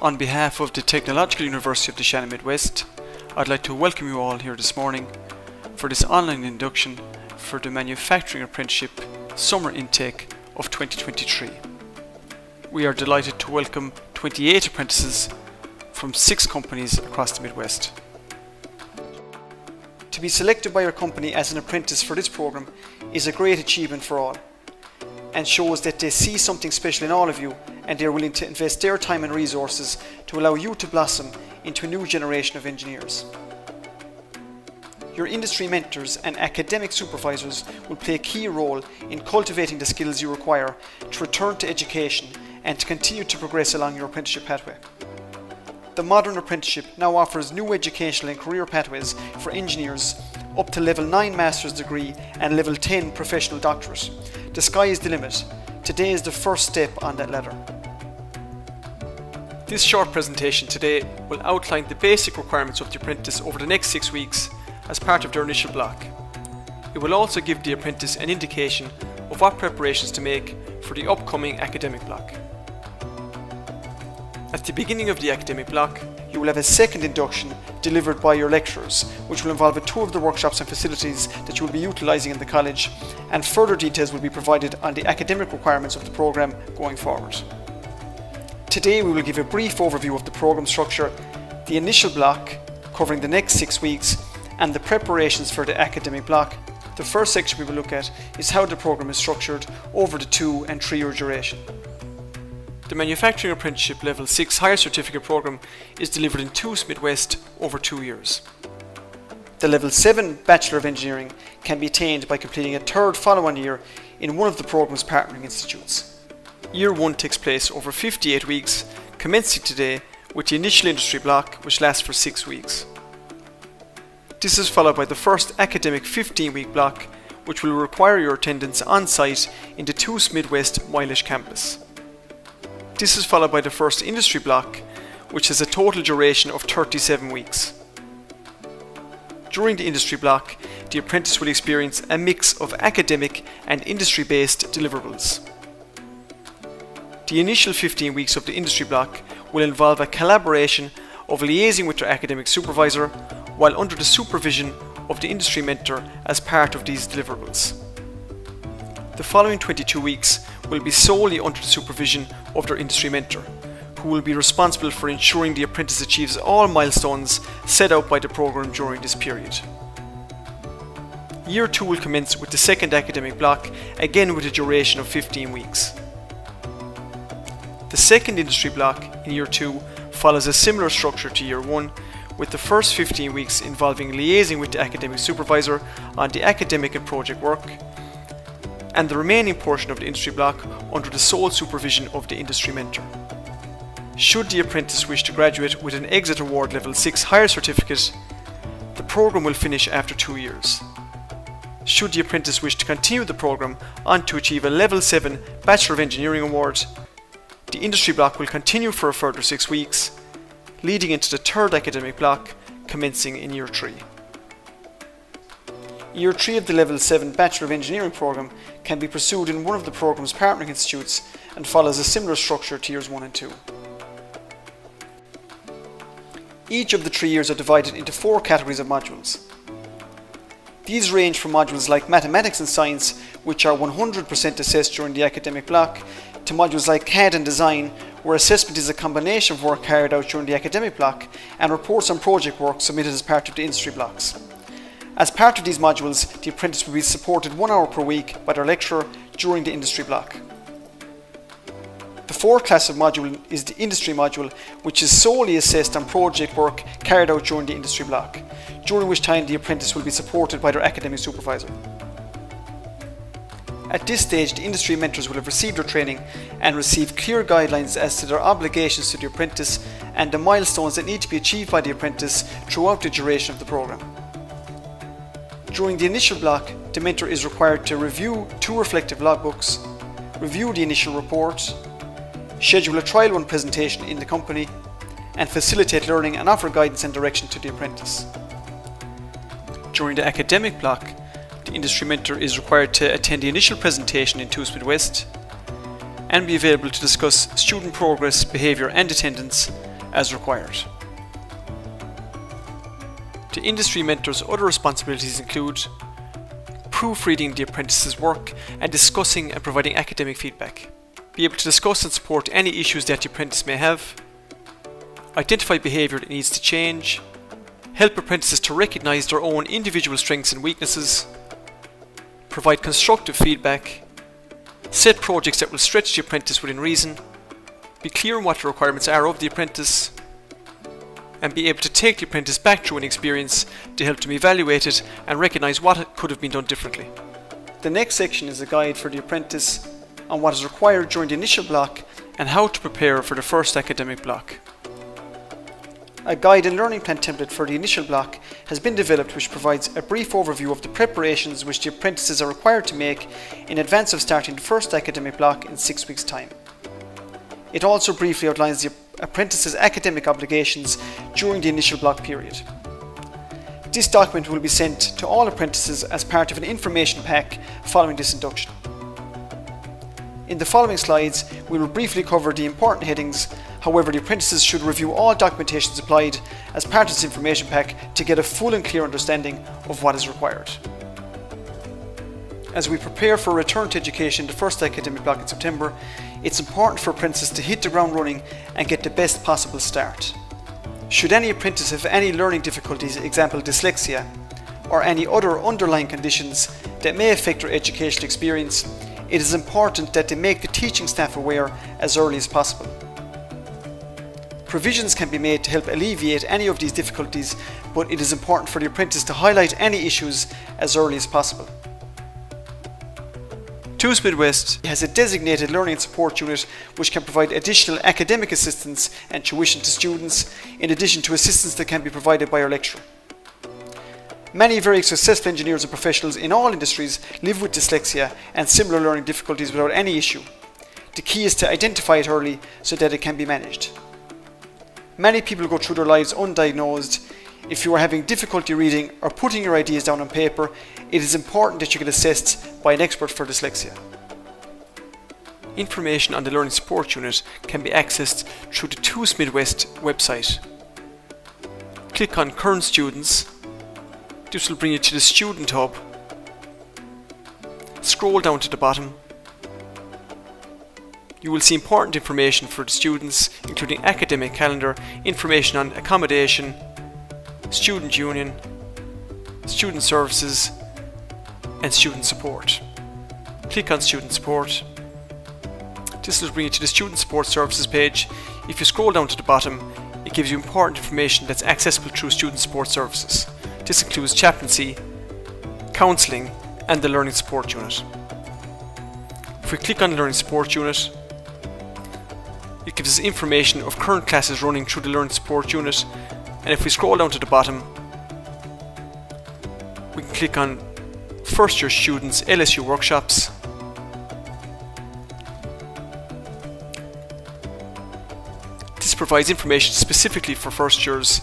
On behalf of the Technological University of the Shannon Midwest, I'd like to welcome you all here this morning for this online induction for the Manufacturing Apprenticeship Summer Intake of 2023. We are delighted to welcome 28 apprentices from six companies across the Midwest. To be selected by your company as an apprentice for this programme is a great achievement for all and shows that they see something special in all of you and they are willing to invest their time and resources to allow you to blossom into a new generation of engineers. Your industry mentors and academic supervisors will play a key role in cultivating the skills you require to return to education and to continue to progress along your apprenticeship pathway. The modern apprenticeship now offers new educational and career pathways for engineers up to level 9 master's degree and level 10 professional doctorate. The sky is the limit. Today is the first step on that ladder. This short presentation today will outline the basic requirements of the apprentice over the next six weeks as part of their initial block. It will also give the apprentice an indication of what preparations to make for the upcoming academic block. At the beginning of the academic block, you will have a second induction delivered by your lecturers, which will involve a tour of the workshops and facilities that you will be utilising in the college, and further details will be provided on the academic requirements of the programme going forward. Today we will give a brief overview of the programme structure, the initial block covering the next six weeks and the preparations for the academic block. The first section we will look at is how the programme is structured over the two and three year duration. The Manufacturing Apprenticeship Level 6 Higher Certificate programme is delivered in TUS Midwest over two years. The Level 7 Bachelor of Engineering can be attained by completing a third follow-on year in one of the programme's partnering institutes. Year 1 takes place over 58 weeks, commencing today with the initial industry block which lasts for 6 weeks. This is followed by the first academic 15 week block which will require your attendance on site in the TUS Midwest Moylish campus. This is followed by the first industry block which has a total duration of 37 weeks. During the industry block, the apprentice will experience a mix of academic and industry based deliverables. The initial 15 weeks of the industry block will involve a collaboration of liaising with their academic supervisor while under the supervision of the industry mentor as part of these deliverables. The following 22 weeks will be solely under the supervision of their industry mentor, who will be responsible for ensuring the apprentice achieves all milestones set out by the programme during this period. Year 2 will commence with the second academic block, again with a duration of 15 weeks. The second industry block in year 2 follows a similar structure to year 1, with the first 15 weeks involving liaising with the academic supervisor on the academic and project work, and the remaining portion of the industry block under the sole supervision of the industry mentor. Should the apprentice wish to graduate with an Exit Award Level 6 higher certificate, the programme will finish after two years. Should the apprentice wish to continue the programme on to achieve a Level 7 Bachelor of Engineering Award, the industry block will continue for a further six weeks, leading into the third academic block commencing in year 3. Year 3 of the Level 7 Bachelor of Engineering programme can be pursued in one of the programme's partnering institutes and follows a similar structure to years 1 and 2. Each of the three years are divided into four categories of modules. These range from modules like mathematics and science, which are 100% assessed during the academic block, to modules like CAD and design, where assessment is a combination of work carried out during the academic block and reports on project work submitted as part of the industry blocks. As part of these modules, the apprentice will be supported one hour per week by their lecturer during the industry block. The fourth class of module is the industry module, which is solely assessed on project work carried out during the industry block, during which time the apprentice will be supported by their academic supervisor. At this stage, the industry mentors will have received their training and receive clear guidelines as to their obligations to the apprentice and the milestones that need to be achieved by the apprentice throughout the duration of the programme. During the initial block, the mentor is required to review two reflective logbooks, review the initial report, schedule a trial run presentation in the company, and facilitate learning and offer guidance and direction to the apprentice. During the academic block, the industry mentor is required to attend the initial presentation in Midwest and be available to discuss student progress, behaviour and attendance as required. The industry mentor's other responsibilities include proofreading the apprentice's work and discussing and providing academic feedback. Be able to discuss and support any issues that the apprentice may have, identify behaviour that needs to change, help apprentices to recognise their own individual strengths and weaknesses, provide constructive feedback, set projects that will stretch the apprentice within reason, be clear on what the requirements are of the apprentice, and be able to take the apprentice back through an experience to help them evaluate it and recognise what could have been done differently. The next section is a guide for the apprentice on what is required during the initial block and how to prepare for the first academic block. A guide and learning plan template for the initial block has been developed which provides a brief overview of the preparations which the apprentices are required to make in advance of starting the first academic block in six weeks' time. It also briefly outlines the apprentices' academic obligations during the initial block period. This document will be sent to all apprentices as part of an information pack following this induction. In the following slides, we will briefly cover the important headings, however the apprentices should review all documentation supplied as part of this information pack to get a full and clear understanding of what is required. As we prepare for return to education the first academic block in September, it's important for apprentices to hit the ground running and get the best possible start. Should any apprentice have any learning difficulties, example dyslexia, or any other underlying conditions that may affect their educational experience, it is important that they make the teaching staff aware as early as possible. Provisions can be made to help alleviate any of these difficulties, but it is important for the apprentice to highlight any issues as early as possible. TUS Midwest has a designated learning and support unit which can provide additional academic assistance and tuition to students, in addition to assistance that can be provided by our lecturer. Many very successful engineers and professionals in all industries live with dyslexia and similar learning difficulties without any issue. The key is to identify it early so that it can be managed. Many people go through their lives undiagnosed. If you are having difficulty reading or putting your ideas down on paper, it is important that you get assessed by an expert for dyslexia. Information on the Learning Support Unit can be accessed through the TUS Midwest website. Click on Current Students this will bring you to the student hub. Scroll down to the bottom. You will see important information for the students, including academic calendar, information on accommodation, student union, student services, and student support. Click on student support. This will bring you to the student support services page. If you scroll down to the bottom, it gives you important information that's accessible through student support services. This includes chaplaincy, counselling and the Learning Support Unit. If we click on the Learning Support Unit, it gives us information of current classes running through the Learn Support Unit. And if we scroll down to the bottom we can click on First Year Students LSU Workshops. This provides information specifically for first years.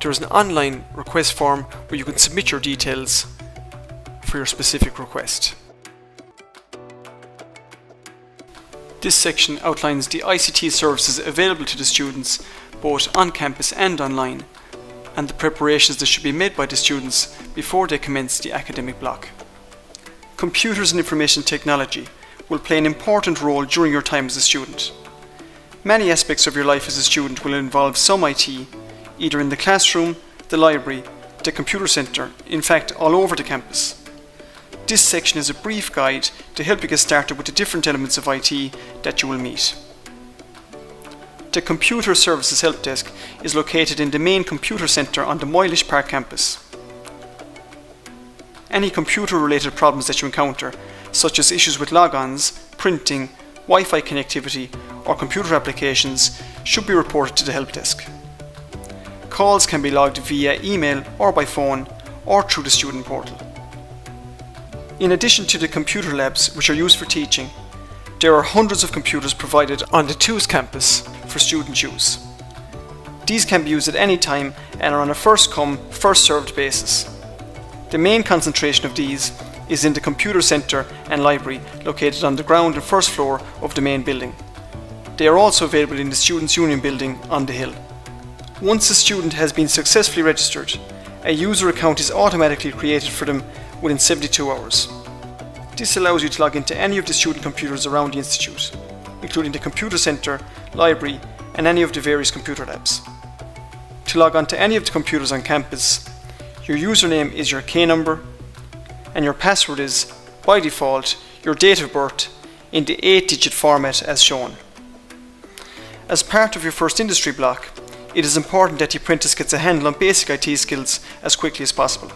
There is an online request form where you can submit your details for your specific request. This section outlines the ICT services available to the students both on campus and online and the preparations that should be made by the students before they commence the academic block. Computers and information technology will play an important role during your time as a student. Many aspects of your life as a student will involve some IT either in the classroom, the library, the computer centre, in fact all over the campus. This section is a brief guide to help you get started with the different elements of IT that you will meet. The Computer Services Help Desk is located in the main computer centre on the Moylish Park campus. Any computer related problems that you encounter, such as issues with logons, printing, Wi-Fi connectivity or computer applications should be reported to the help desk. Calls can be logged via email or by phone or through the student portal. In addition to the computer labs which are used for teaching, there are hundreds of computers provided on the TUS campus for student use. These can be used at any time and are on a first come, first served basis. The main concentration of these is in the computer centre and library located on the ground and first floor of the main building. They are also available in the Students' Union building on the Hill. Once a student has been successfully registered, a user account is automatically created for them within 72 hours. This allows you to log into any of the student computers around the Institute, including the computer centre, library and any of the various computer labs. To log on to any of the computers on campus, your username is your K number and your password is, by default, your date of birth in the 8-digit format as shown. As part of your first industry block, it is important that the apprentice gets a handle on basic IT skills as quickly as possible.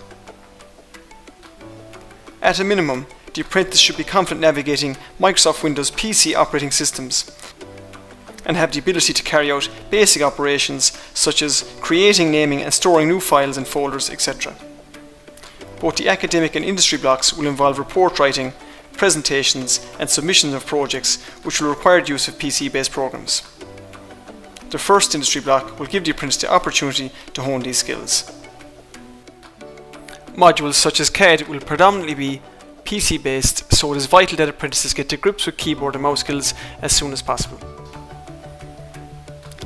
At a minimum, the apprentice should be confident navigating Microsoft Windows PC operating systems and have the ability to carry out basic operations such as creating, naming and storing new files and folders, etc. Both the academic and industry blocks will involve report writing, presentations and submissions of projects which will require the use of PC-based programs. The first industry block will give the apprentice the opportunity to hone these skills. Modules such as CAD will predominantly be PC based, so it is vital that apprentices get to grips with keyboard and mouse skills as soon as possible.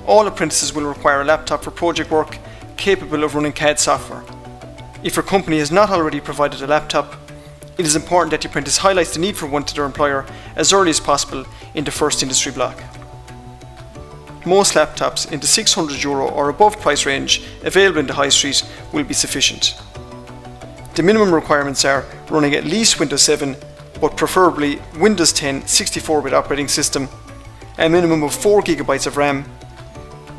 All apprentices will require a laptop for project work capable of running CAD software. If your company has not already provided a laptop, it is important that the apprentice highlights the need for one to their employer as early as possible in the first industry block. Most laptops in the 600 euro or above price range available in the high street will be sufficient. The minimum requirements are running at least Windows 7 but preferably Windows 10 64-bit operating system, a minimum of 4GB of RAM,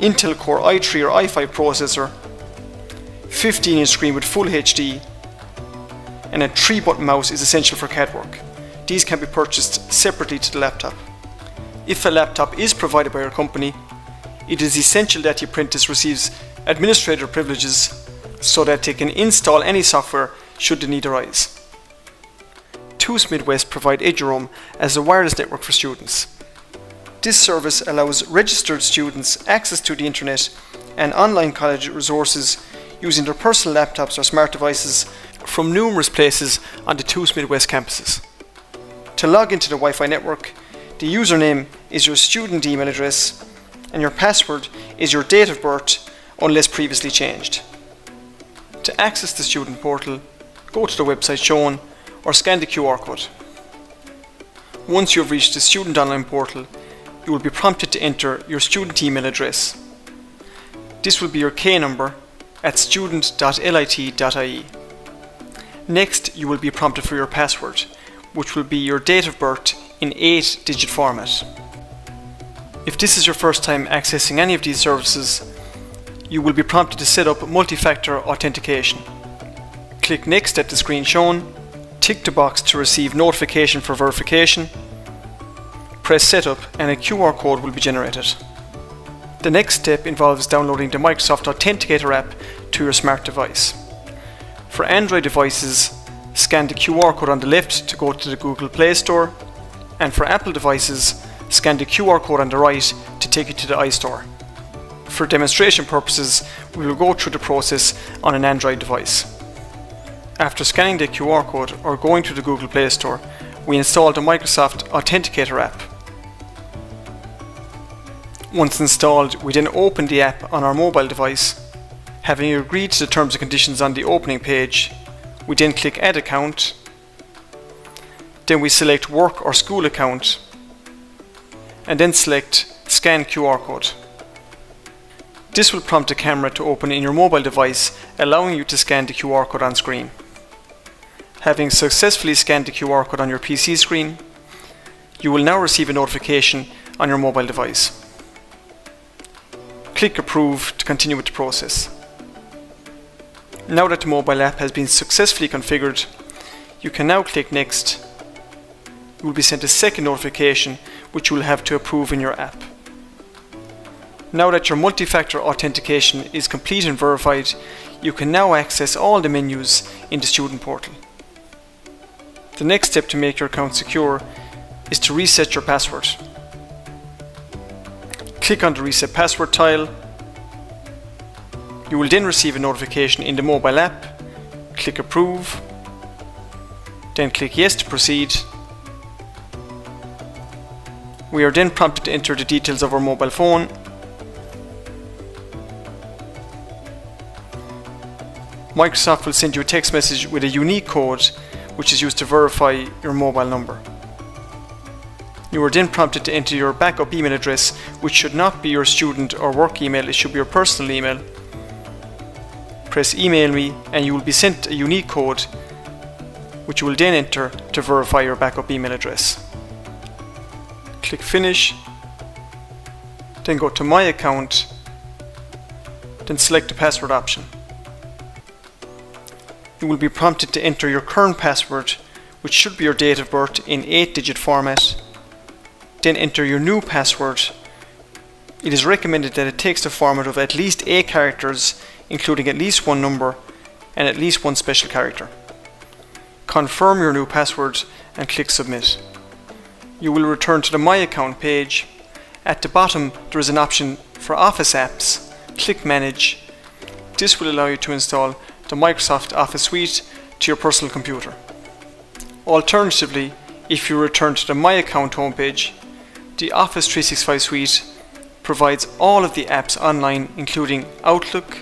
Intel Core i3 or i5 processor, 15 inch screen with full HD, and a 3 button mouse is essential for CAD work. These can be purchased separately to the laptop. If a laptop is provided by your company, it is essential that the apprentice receives administrator privileges so that they can install any software should the need arise. TUS Midwest provide Eduroam as a wireless network for students. This service allows registered students access to the internet and online college resources using their personal laptops or smart devices from numerous places on the TUS Midwest campuses. To log into the Wi-Fi network, the username is your student email address and your password is your date of birth unless previously changed. To access the student portal, go to the website shown or scan the QR code. Once you have reached the student online portal, you will be prompted to enter your student email address. This will be your K number at student.lit.ie. Next, you will be prompted for your password, which will be your date of birth in 8-digit format. If this is your first time accessing any of these services, you will be prompted to set up multi-factor authentication. Click Next at the screen shown, tick the box to receive notification for verification, press Setup and a QR code will be generated. The next step involves downloading the Microsoft Authenticator app to your smart device. For Android devices, scan the QR code on the left to go to the Google Play Store, and for Apple devices, scan the QR code on the right to take you to the iStore. For demonstration purposes, we will go through the process on an Android device. After scanning the QR code or going to the Google Play Store, we install the Microsoft Authenticator app. Once installed, we then open the app on our mobile device. Having agreed to the terms and conditions on the opening page, we then click Add Account. Then we select Work or School Account and then select Scan QR Code. This will prompt the camera to open in your mobile device, allowing you to scan the QR code on screen. Having successfully scanned the QR code on your PC screen, you will now receive a notification on your mobile device. Click Approve to continue with the process. Now that the mobile app has been successfully configured, you can now click Next. You will be sent a second notification which you will have to approve in your app. Now that your multi-factor authentication is complete and verified, you can now access all the menus in the student portal. The next step to make your account secure is to reset your password. Click on the reset password tile. You will then receive a notification in the mobile app. Click approve. Then click yes to proceed We are then prompted to enter the details of our mobile phone. Microsoft will send you a text message with a unique code which is used to verify your mobile number. You are then prompted to enter your backup email address, which should not be your student or work email, it should be your personal email. Press email me and you will be sent a unique code, which you will then enter to verify your backup email address. Click finish, then go to my account, then select the password option you will be prompted to enter your current password, which should be your date of birth in 8-digit format. Then enter your new password. It is recommended that it takes the format of at least 8 characters, including at least one number and at least one special character. Confirm your new password and click submit. You will return to the My Account page. At the bottom there is an option for Office apps. Click Manage. This will allow you to install the Microsoft Office Suite to your personal computer. Alternatively, if you return to the My Account homepage, the Office 365 Suite provides all of the apps online including Outlook,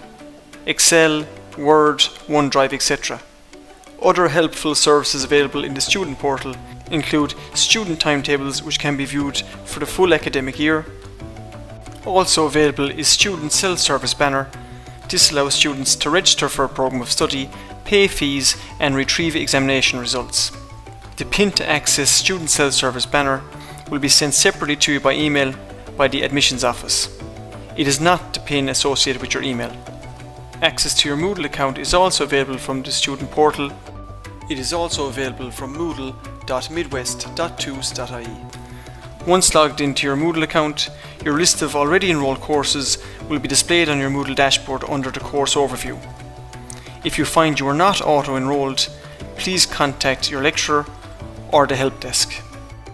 Excel, Word, OneDrive, etc. Other helpful services available in the student portal include student timetables which can be viewed for the full academic year. Also available is Student Self-Service banner this allows students to register for a program of study, pay fees and retrieve examination results. The pin to access Student Self-Service banner will be sent separately to you by email by the admissions office. It is not the pin associated with your email. Access to your Moodle account is also available from the student portal. It is also available from moodle.midwest.tus.ie. Once logged into your Moodle account, your list of already enrolled courses will be displayed on your Moodle dashboard under the course overview. If you find you are not auto-enrolled, please contact your lecturer or the help desk.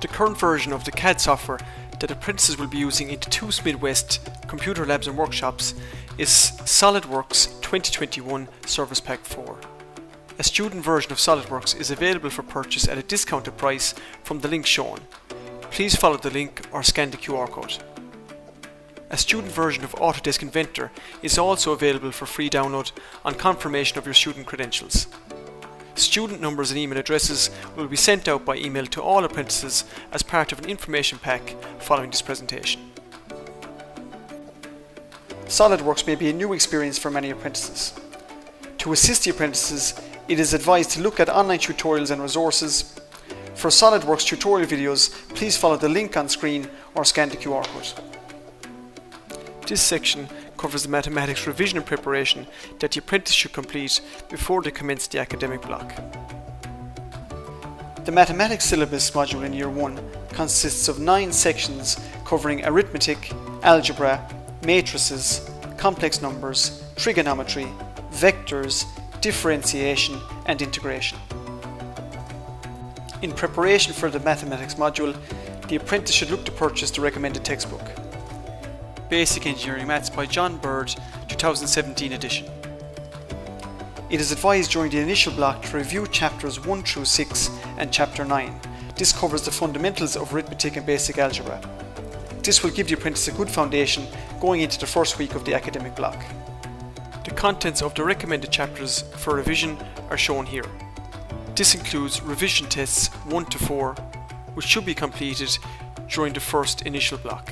The current version of the CAD software that apprentices will be using in the TUS Midwest computer labs and workshops is SolidWorks 2021 Service Pack 4. A student version of SolidWorks is available for purchase at a discounted price from the link shown please follow the link or scan the QR code. A student version of Autodesk Inventor is also available for free download on confirmation of your student credentials. Student numbers and email addresses will be sent out by email to all apprentices as part of an information pack following this presentation. SolidWorks may be a new experience for many apprentices. To assist the apprentices, it is advised to look at online tutorials and resources, for SolidWorks tutorial videos, please follow the link on screen or scan the QR code. This section covers the mathematics revision and preparation that the apprentice should complete before they commence the academic block. The mathematics syllabus module in year 1 consists of 9 sections covering arithmetic, algebra, matrices, complex numbers, trigonometry, vectors, differentiation and integration. In preparation for the mathematics module, the apprentice should look to purchase the recommended textbook. Basic Engineering Maths by John Bird, 2017 edition. It is advised during the initial block to review chapters 1 through 6 and chapter 9. This covers the fundamentals of arithmetic and basic algebra. This will give the apprentice a good foundation going into the first week of the academic block. The contents of the recommended chapters for revision are shown here. This includes revision tests 1 to 4, which should be completed during the first initial block.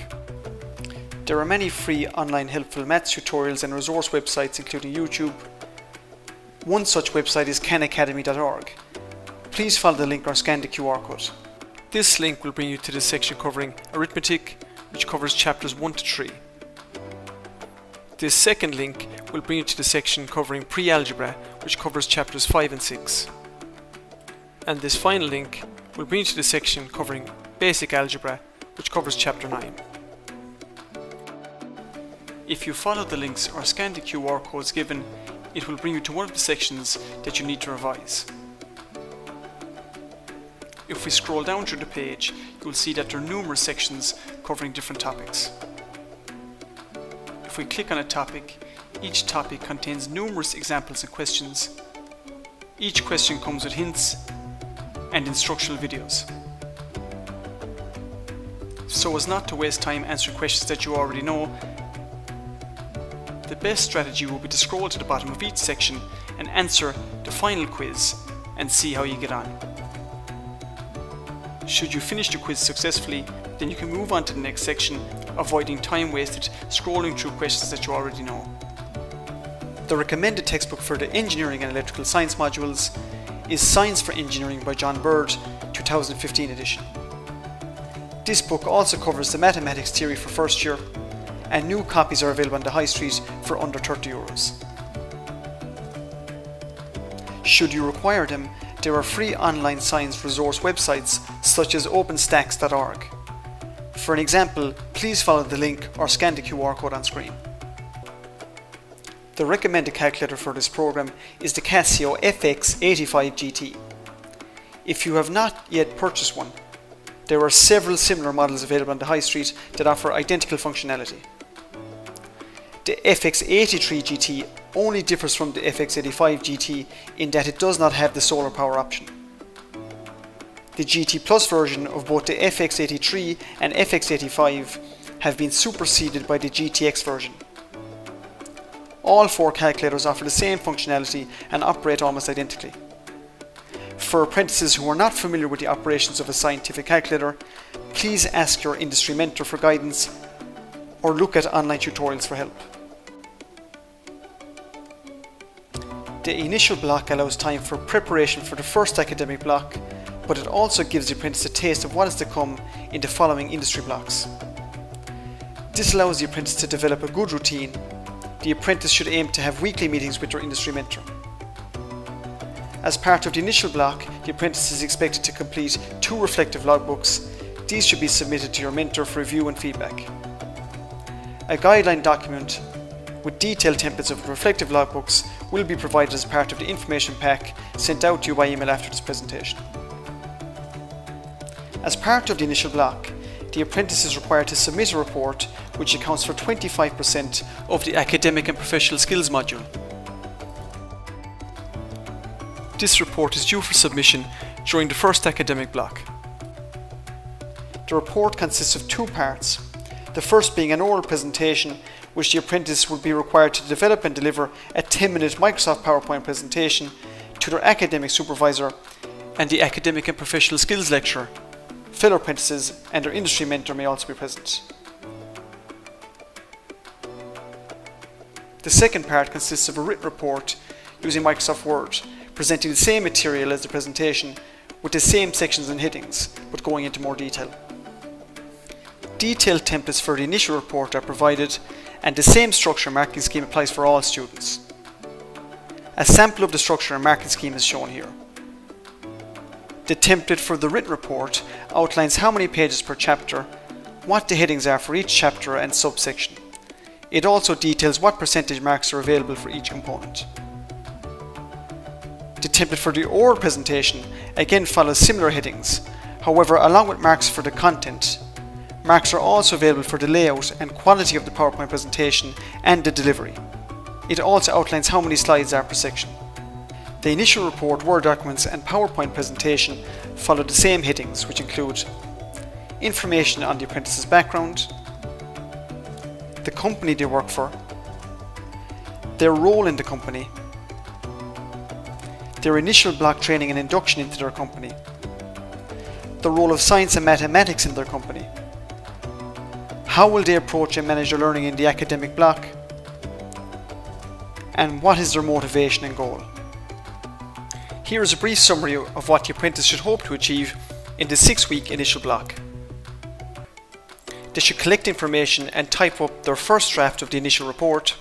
There are many free online helpful maths tutorials and resource websites including YouTube. One such website is khanacademy.org. Please follow the link or scan the QR code. This link will bring you to the section covering arithmetic, which covers chapters 1 to 3. This second link will bring you to the section covering pre-algebra, which covers chapters 5 and 6 and this final link will bring you to the section covering basic algebra which covers chapter 9. If you follow the links or scan the QR codes given, it will bring you to one of the sections that you need to revise. If we scroll down through the page, you will see that there are numerous sections covering different topics. If we click on a topic, each topic contains numerous examples and questions. Each question comes with hints and instructional videos. so as not to waste time answering questions that you already know, the best strategy will be to scroll to the bottom of each section and answer the final quiz and see how you get on. Should you finish the quiz successfully, then you can move on to the next section, avoiding time wasted scrolling through questions that you already know. The recommended textbook for the Engineering and Electrical Science modules is Science for Engineering by John Bird, 2015 edition. This book also covers the mathematics theory for first year, and new copies are available on the high street for under 30 euros. Should you require them, there are free online science resource websites such as openstax.org. For an example, please follow the link or scan the QR code on screen. The recommended calculator for this program is the Casio FX85 GT. If you have not yet purchased one, there are several similar models available on the high street that offer identical functionality. The FX83 GT only differs from the FX85 GT in that it does not have the solar power option. The GT Plus version of both the FX83 and FX85 have been superseded by the GTX version. All four calculators offer the same functionality and operate almost identically. For apprentices who are not familiar with the operations of a scientific calculator, please ask your industry mentor for guidance or look at online tutorials for help. The initial block allows time for preparation for the first academic block, but it also gives the apprentice a taste of what is to come in the following industry blocks. This allows the apprentice to develop a good routine the apprentice should aim to have weekly meetings with their industry mentor. As part of the initial block, the apprentice is expected to complete two reflective logbooks. These should be submitted to your mentor for review and feedback. A guideline document with detailed templates of reflective logbooks will be provided as part of the information pack sent out to you by email after this presentation. As part of the initial block, the apprentice is required to submit a report which accounts for 25% of the academic and professional skills module. This report is due for submission during the first academic block. The report consists of two parts, the first being an oral presentation which the apprentice would be required to develop and deliver a 10 minute Microsoft PowerPoint presentation to their academic supervisor and the academic and professional skills lecturer fellow apprentices and their industry mentor may also be present. The second part consists of a written report using Microsoft Word, presenting the same material as the presentation with the same sections and headings, but going into more detail. Detailed templates for the initial report are provided and the same structure marking scheme applies for all students. A sample of the structure and marking scheme is shown here. The template for the written report outlines how many pages per chapter, what the headings are for each chapter and subsection. It also details what percentage marks are available for each component. The template for the oral presentation again follows similar headings, however along with marks for the content, marks are also available for the layout and quality of the PowerPoint presentation and the delivery. It also outlines how many slides are per section. The initial report, Word documents and PowerPoint presentation follow the same headings which include information on the apprentice's background, the company they work for, their role in the company, their initial block training and induction into their company, the role of science and mathematics in their company, how will they approach and manage their learning in the academic block, and what is their motivation and goal. Here is a brief summary of what the apprentice should hope to achieve in the six week initial block. They should collect information and type up their first draft of the initial report.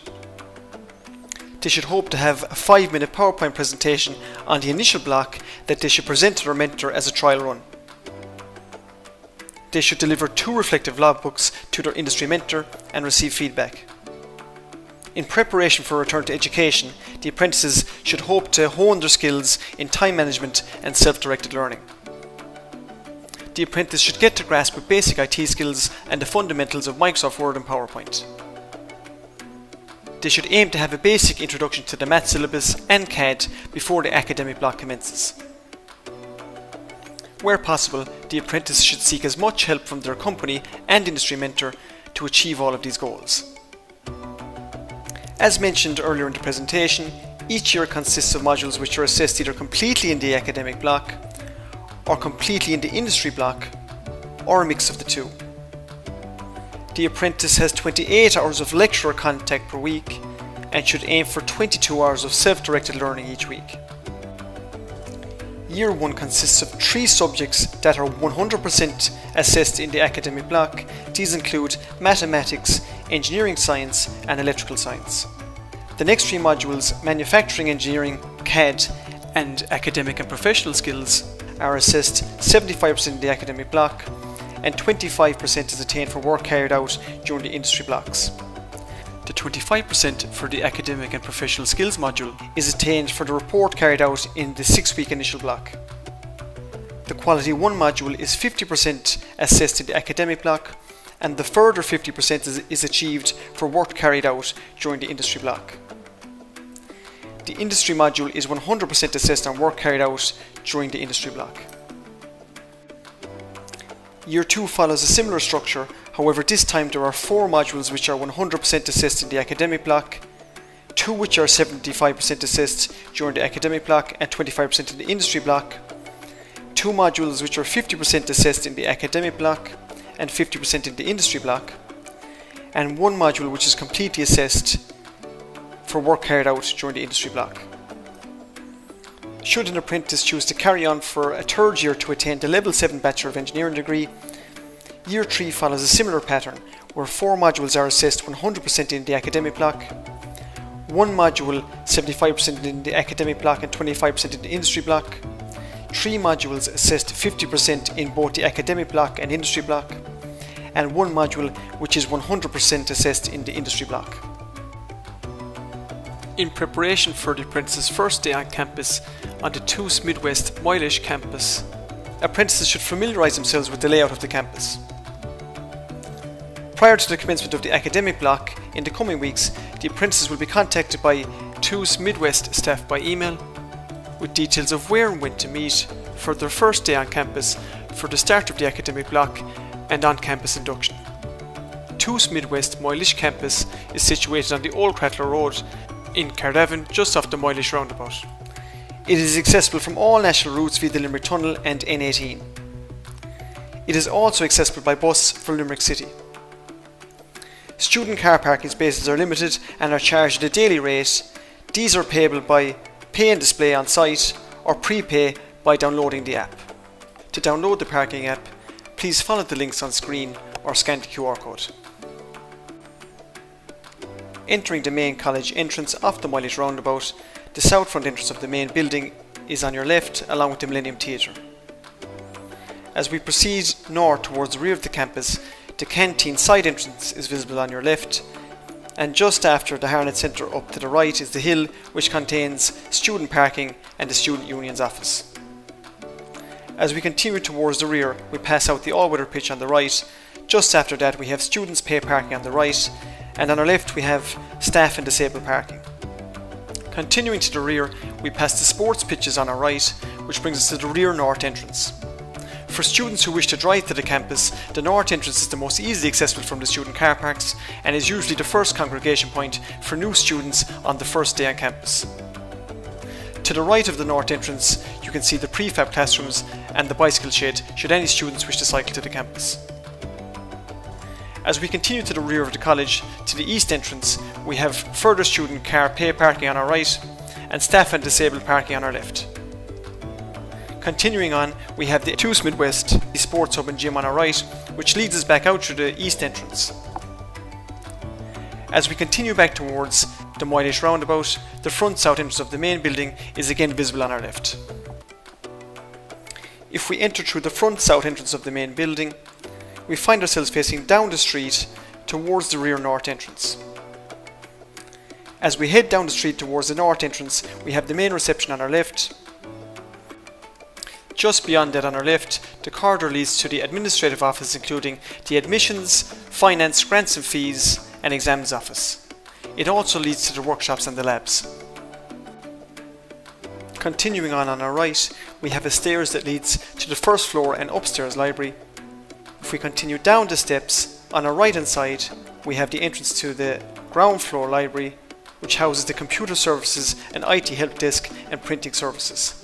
They should hope to have a 5 minute PowerPoint presentation on the initial block that they should present to their mentor as a trial run. They should deliver two reflective logbooks to their industry mentor and receive feedback. In preparation for a return to education, the apprentices should hope to hone their skills in time management and self-directed learning. The apprentice should get to grasp with basic IT skills and the fundamentals of Microsoft Word and PowerPoint. They should aim to have a basic introduction to the math syllabus and CAD before the academic block commences. Where possible, the apprentice should seek as much help from their company and industry mentor to achieve all of these goals. As mentioned earlier in the presentation, each year consists of modules which are assessed either completely in the academic block, or completely in the industry block, or a mix of the two. The apprentice has 28 hours of lecturer contact per week and should aim for 22 hours of self-directed learning each week. Year 1 consists of three subjects that are 100% assessed in the academic block. These include mathematics, engineering science and electrical science. The next three modules, manufacturing engineering, CAD, and academic and professional skills, are assessed 75% in the academic block and 25% is attained for work carried out during the industry blocks. The 25% for the academic and professional skills module is attained for the report carried out in the 6 week initial block. The Quality 1 module is 50% assessed in the academic block and the further 50% is, is achieved for work carried out during the industry block. The industry module is 100% assessed on work carried out during the industry block. Year 2 follows a similar structure, however this time there are 4 modules which are 100% assessed in the academic block, 2 which are 75% assessed during the academic block and 25% in the industry block, 2 modules which are 50% assessed in the academic block and 50% in the industry block, and 1 module which is completely assessed for work carried out during the industry block. Should an apprentice choose to carry on for a third year to attain the Level 7 Bachelor of Engineering degree, Year 3 follows a similar pattern where four modules are assessed 100% in the academic block, one module 75% in the academic block and 25% in the industry block, three modules assessed 50% in both the academic block and industry block, and one module which is 100% assessed in the industry block. In preparation for the apprentice's first day on campus on the TUS Midwest Moylish campus, apprentices should familiarise themselves with the layout of the campus. Prior to the commencement of the academic block, in the coming weeks, the apprentices will be contacted by TUS Midwest staff by email with details of where and when to meet for their first day on campus for the start of the academic block and on-campus induction. TUS Midwest Moylish campus is situated on the Old Cratloe Road in Caherdavin, just off the Moylish roundabout. It is accessible from all national routes via the Limerick Tunnel and N18. It is also accessible by bus from Limerick City. Student car parking spaces are limited and are charged at a daily rate. These are payable by pay and display on site or prepay by downloading the app. To download the parking app, please follow the links on screen or scan the QR code. Entering the main college entrance off the Moylish roundabout, the south front entrance of the main building is on your left along with the Millennium Theatre. As we proceed north towards the rear of the campus, the canteen side entrance is visible on your left and just after the Hartnett Centre up to the right is the hill which contains student parking and the student union's office. As we continue towards the rear we pass out the all-weather pitch on the right, just after that we have students pay parking on the right and on our left we have staff and disabled parking. Continuing to the rear, we pass the sports pitches on our right, which brings us to the rear north entrance. For students who wish to drive to the campus, the north entrance is the most easily accessible from the student car parks and is usually the first congregation point for new students on the first day on campus. To the right of the north entrance, you can see the prefab classrooms and the bicycle shed should any students wish to cycle to the campus. As we continue to the rear of the college, to the east entrance, we have further student car pay parking on our right and staff and disabled parking on our left. Continuing on, we have the TUS Midwest the Sports Hub and Gym on our right, which leads us back out through the east entrance. As we continue back towards the Moylish roundabout, the front south entrance of the main building is again visible on our left. If we enter through the front south entrance of the main building, we find ourselves facing down the street towards the rear north entrance. As we head down the street towards the north entrance, we have the main reception on our left. Just beyond that on our left, the corridor leads to the administrative office including the admissions, finance, grants and fees and exams office. It also leads to the workshops and the labs. Continuing on on our right, we have a stairs that leads to the first floor and upstairs library. If we continue down the steps, on our right hand side, we have the entrance to the ground floor library, which houses the computer services and IT help desk and printing services.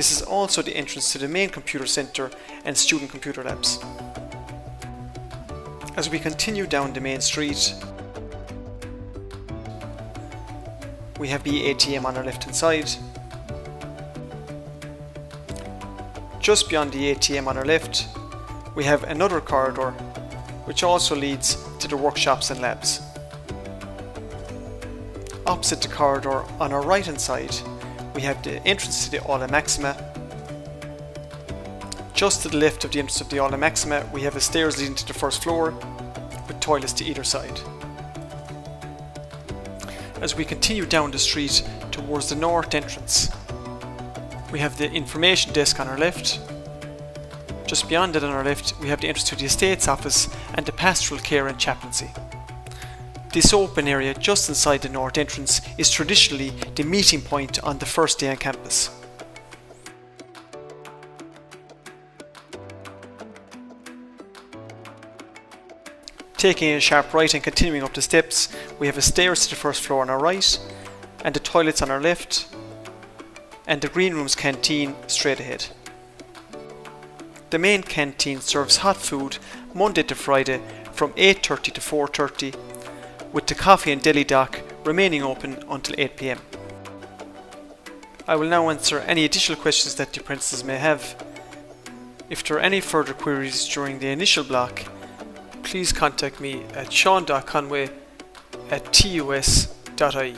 This is also the entrance to the main computer center and student computer labs. As we continue down the main street, we have the ATM on our left hand side. Just beyond the ATM on our left, we have another corridor which also leads to the workshops and labs. Opposite the corridor on our right hand side, we have the entrance to the Aula Maxima. Just to the left of the entrance of the Aula Maxima, we have the stairs leading to the first floor with toilets to either side. As we continue down the street towards the north entrance, we have the information desk on our left. Just beyond it on our left, we have the entrance to the estates office and the pastoral care and chaplaincy. This open area just inside the north entrance is traditionally the meeting point on the first day on campus. Taking a sharp right and continuing up the steps, we have a stairs to the first floor on our right, and the toilets on our left, and the green rooms canteen straight ahead. The main canteen serves hot food Monday to Friday from 8.30 to 4.30 with the coffee and deli dock remaining open until 8pm. I will now answer any additional questions that the apprentices may have. If there are any further queries during the initial block, please contact me at sean.conway at tus.ie.